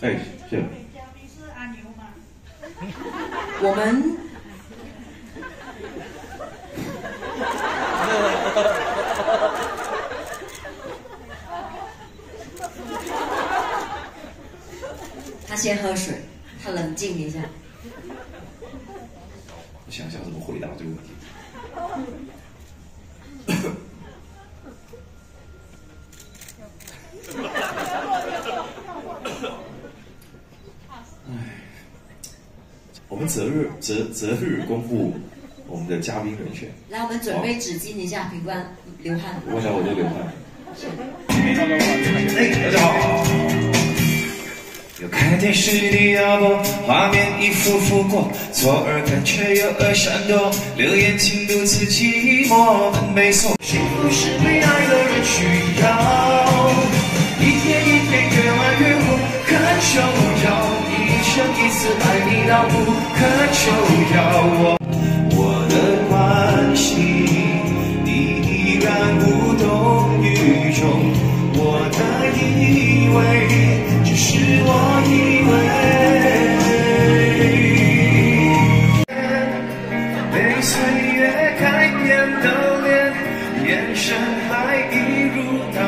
哎，是。嘉宾是阿牛吗？我们他先喝水，他冷静一下。我想想怎么回答这个问题。我们择日择择日公布我们的嘉宾人选。来，我们准备纸巾一下，品官流汗。我想我就流汗。哎，大家好。有看电视的要播，画面一幅幅过，左耳看却右耳闪躲，留言情如此寂寞，门没锁。幸福是被爱的人需要不可求要我我的关心你依然无动于衷我的以为只是我以为。被岁月改变的脸眼神还一如当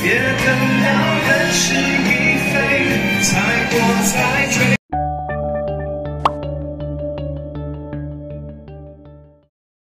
别等到人事